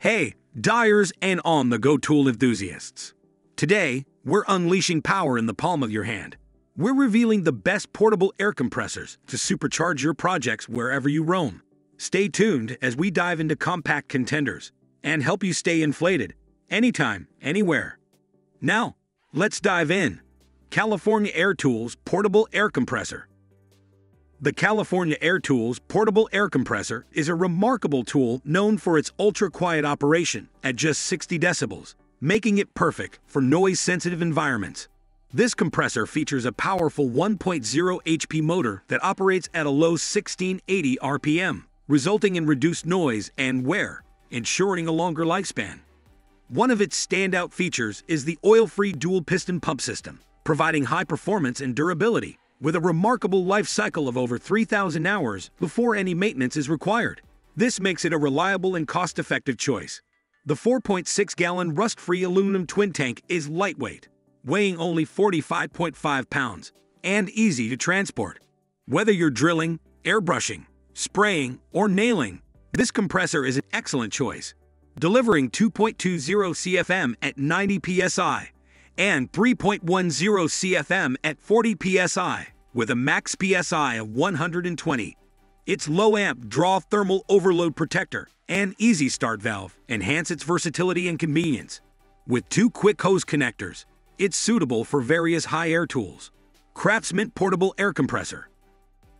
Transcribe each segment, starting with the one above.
Hey, dyers and on the go tool enthusiasts. Today, we're unleashing power in the palm of your hand. We're revealing the best portable air compressors to supercharge your projects wherever you roam. Stay tuned as we dive into compact contenders and help you stay inflated anytime, anywhere. Now, let's dive in. California Air Tools Portable Air Compressor. The California Air Tools portable air compressor is a remarkable tool known for its ultra-quiet operation at just 60 decibels, making it perfect for noise-sensitive environments. This compressor features a powerful 1.0 HP motor that operates at a low 1680 RPM, resulting in reduced noise and wear, ensuring a longer lifespan. One of its standout features is the oil-free dual-piston pump system, providing high performance and durability with a remarkable life cycle of over 3,000 hours before any maintenance is required. This makes it a reliable and cost-effective choice. The 4.6-gallon rust-free aluminum twin tank is lightweight, weighing only 45.5 pounds, and easy to transport. Whether you're drilling, airbrushing, spraying, or nailing, this compressor is an excellent choice, delivering 2.20 CFM at 90 psi and 3.10 CFM at 40 psi with a max psi of 120. Its low amp draw thermal overload protector and easy start valve enhance its versatility and convenience. With two quick hose connectors, it's suitable for various high air tools. Craftsman Portable Air Compressor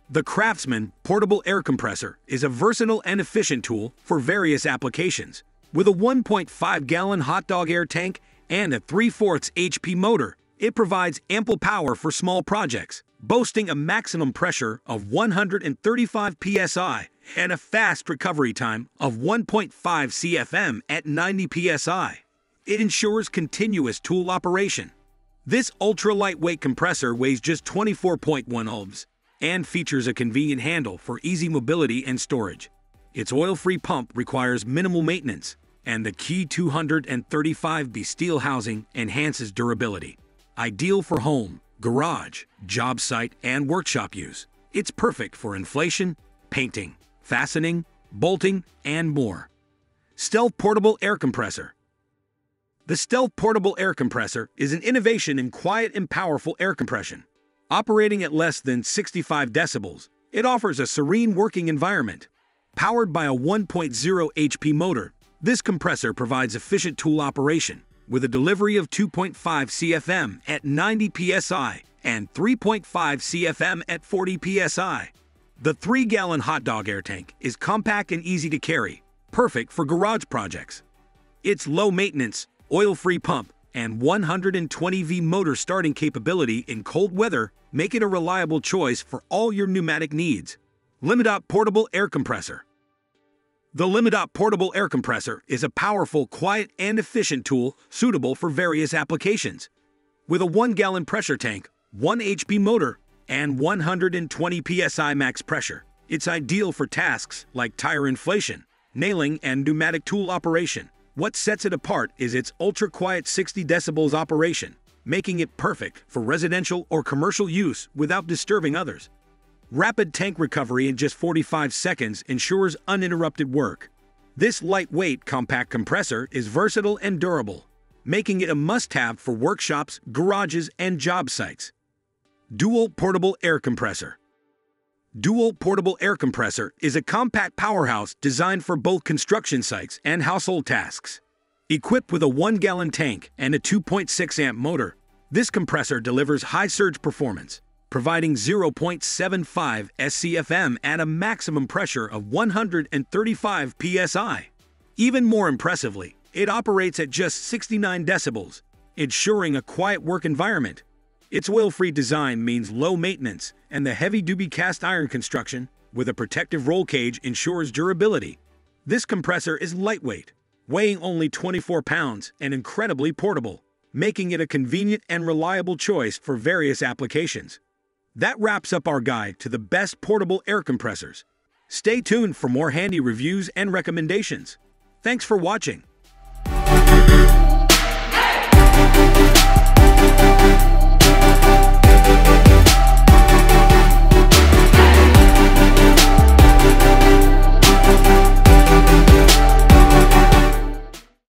The Craftsman Portable Air Compressor is a versatile and efficient tool for various applications. With a 1.5 gallon hot dog air tank and a 3 4 HP motor, it provides ample power for small projects, boasting a maximum pressure of 135 psi and a fast recovery time of 1.5 CFM at 90 psi. It ensures continuous tool operation. This ultra lightweight compressor weighs just 24.1 ohms and features a convenient handle for easy mobility and storage. Its oil free pump requires minimal maintenance, and the Key 235B steel housing enhances durability. Ideal for home, garage, job site, and workshop use. It's perfect for inflation, painting, fastening, bolting, and more. Stealth Portable Air Compressor The Stealth Portable Air Compressor is an innovation in quiet and powerful air compression. Operating at less than 65 decibels, it offers a serene working environment. Powered by a 1.0 HP motor, this compressor provides efficient tool operation with a delivery of 2.5 CFM at 90 psi and 3.5 CFM at 40 psi. The 3-gallon hot dog air tank is compact and easy to carry, perfect for garage projects. Its low maintenance, oil-free pump, and 120V motor starting capability in cold weather make it a reliable choice for all your pneumatic needs. Limodot Portable Air Compressor the Limodot portable air compressor is a powerful, quiet, and efficient tool suitable for various applications. With a 1-gallon pressure tank, 1 HP motor, and 120 psi max pressure, it's ideal for tasks like tire inflation, nailing, and pneumatic tool operation. What sets it apart is its ultra-quiet 60 decibels operation, making it perfect for residential or commercial use without disturbing others. Rapid tank recovery in just 45 seconds ensures uninterrupted work. This lightweight compact compressor is versatile and durable, making it a must-have for workshops, garages, and job sites. DeWalt Portable Air Compressor DeWalt Portable Air Compressor is a compact powerhouse designed for both construction sites and household tasks. Equipped with a 1-gallon tank and a 2.6 amp motor, this compressor delivers high surge performance, providing 0.75 SCFM at a maximum pressure of 135 psi. Even more impressively, it operates at just 69 decibels, ensuring a quiet work environment. Its oil-free design means low maintenance, and the heavy-duty cast iron construction with a protective roll cage ensures durability. This compressor is lightweight, weighing only 24 pounds and incredibly portable, making it a convenient and reliable choice for various applications. That wraps up our guide to the best portable air compressors. Stay tuned for more handy reviews and recommendations. Thanks for watching.